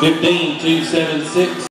Fifteen, two, seven, six.